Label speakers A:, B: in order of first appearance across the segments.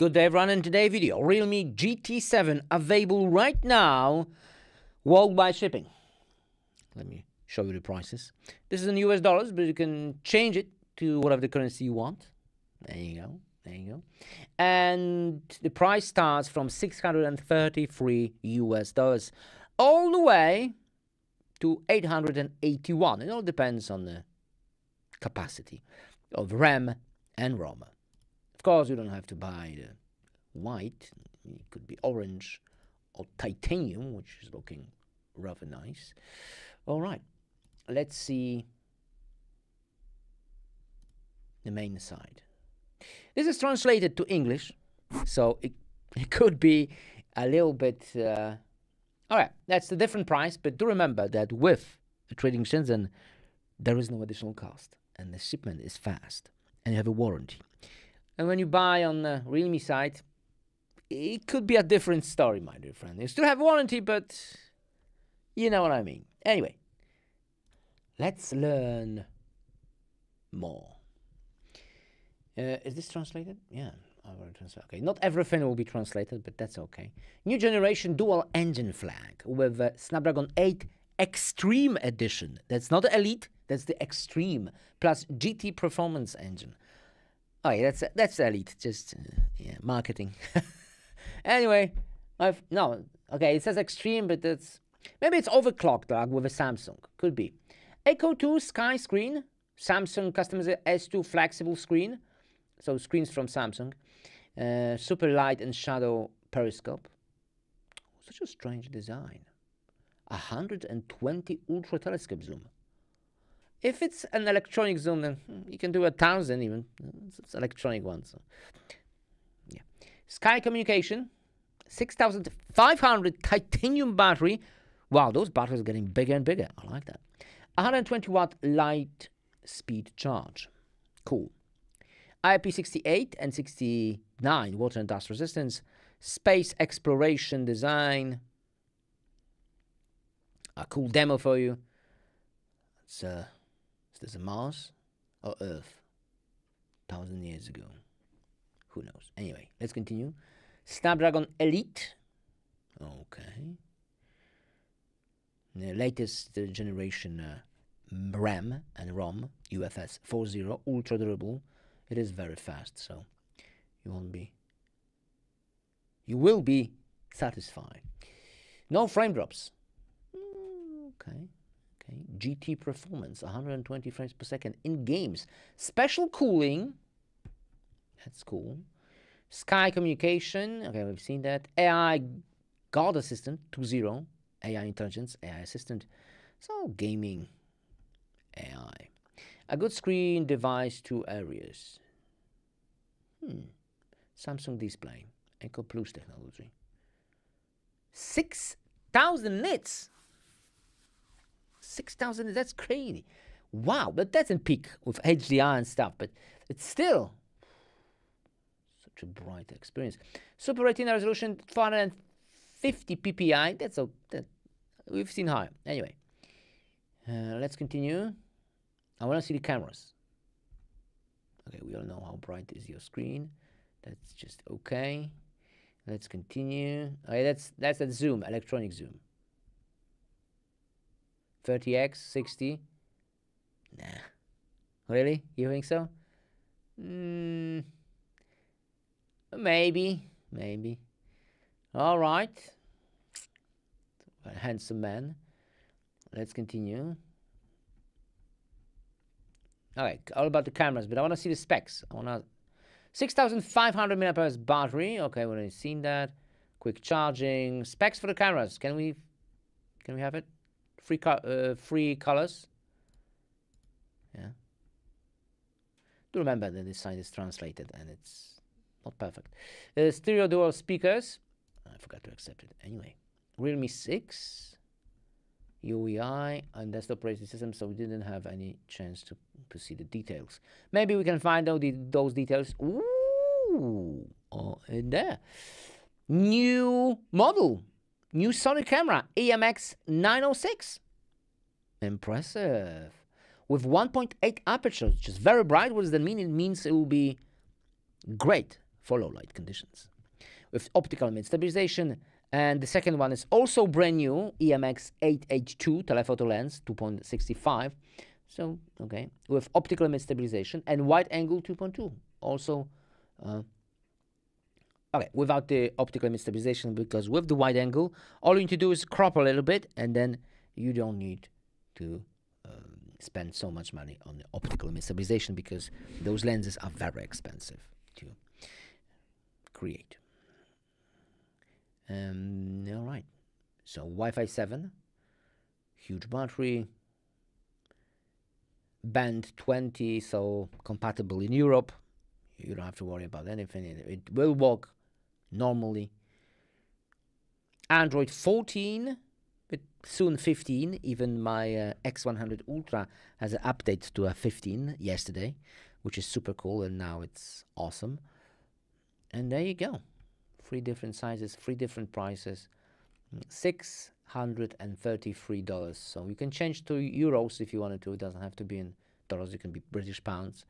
A: Good day everyone in today's video. Realme GT7 available right now worldwide shipping. Let me show you the prices. This is in US dollars, but you can change it to whatever the currency you want. There you go. There you go. And the price starts from 633 US dollars all the way to 881. It all depends on the capacity of RAM and ROM. Of course, you don't have to buy the white. It could be orange or titanium, which is looking rather nice. All right, let's see the main side. This is translated to English, so it, it could be a little bit. Uh, all right, that's the different price, but do remember that with a trading Shenzhen, there is no additional cost, and the shipment is fast, and you have a warranty. And when you buy on the Realme site, it could be a different story, my dear friend. You still have warranty, but you know what I mean. Anyway, let's learn more. Uh, is this translated? Yeah. Okay, not everything will be translated, but that's okay. New generation dual engine flag with uh, Snapdragon 8 Extreme Edition. That's not Elite, that's the Extreme plus GT Performance engine. Oh yeah, that's that's elite. Just uh, yeah, marketing. anyway, I've no okay. It says extreme, but that's maybe it's overclocked like with a Samsung. Could be. Echo 2 Sky screen. Samsung customized S2 flexible screen. So screens from Samsung. Uh, super light and shadow periscope. Such a strange design. 120 ultra telescope zoom. If it's an electronic zoom, then you can do a thousand even. It's, it's electronic one. So, yeah. Sky Communication, 6500 titanium battery. Wow, those batteries are getting bigger and bigger. I like that. 120 watt light speed charge. Cool. IP68 and 69 water and dust resistance. Space exploration design. A cool demo for you. It's uh, there's a Mars or Earth? Thousand years ago. Who knows? Anyway, let's continue. Snapdragon Elite. Okay. The latest generation uh, RAM and ROM, UFS 4.0, ultra durable. It is very fast, so you won't be. You will be satisfied. No frame drops. Mm, okay. GT performance, 120 frames per second in games. Special cooling, that's cool. Sky communication, okay, we've seen that. AI God Assistant 2.0, AI intelligence, AI assistant. So gaming, AI. A good screen device, two areas. Hmm. Samsung display, Echo Plus technology. 6,000 nits. 6,000, that's crazy. Wow, but that's in peak with HDR and stuff, but it's still such a bright experience. Super Retina resolution 450 ppi. That's a that we've seen higher. Anyway, uh, let's continue. I want to see the cameras. Okay, we all know how bright is your screen. That's just okay. Let's continue. Okay, that's that's that zoom, electronic zoom. 30x, 60. Nah. Really? You think so? Mm, maybe. Maybe. All right. A handsome man. Let's continue. All right, all about the cameras, but I want to see the specs. I want to 6,500 milliamperes battery. Okay, we've already seen that. Quick charging. Specs for the cameras. Can we can we have it? Free co uh, free colors. Yeah. Do remember that this side is translated and it's not perfect. Uh, stereo dual speakers. I forgot to accept it. Anyway, Realme 6 UI and desktop operating system, so we didn't have any chance to, to see the details. Maybe we can find out the, those details. Ooh, oh, in there. New model New Sony camera, IMX 906. Impressive. With 1.8 aperture, which is very bright. What does that mean? It means it will be great for low light conditions. With optical image stabilization, and the second one is also brand new IMX 8H2 telephoto lens 2.65. So, okay, with optical image stabilization and wide angle 2.2. Also, uh, okay, without the optical image stabilization, because with the wide angle, all you need to do is crop a little bit and then you don't need to um, spend so much money on the optical image stabilization because those lenses are very expensive to create. Um, all right. So Wi-Fi 7, huge battery, band 20, so compatible in Europe. You don't have to worry about anything. It will work normally. Android 14, but soon 15. Even my uh, X100 Ultra has an update to a 15 yesterday, which is super cool, and now it's awesome. And there you go three different sizes, three different prices, six hundred and thirty-three dollars. So you can change to euros if you wanted to. It doesn't have to be in dollars. It can be British pounds.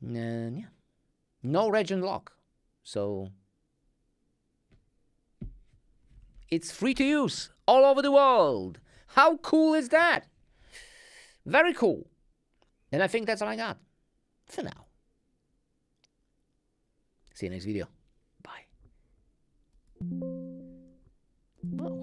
A: And yeah, no region lock. So it's free to use all over the world. How cool is that? Very cool. And I think that's all I got for now. See you next video. Bye. Well,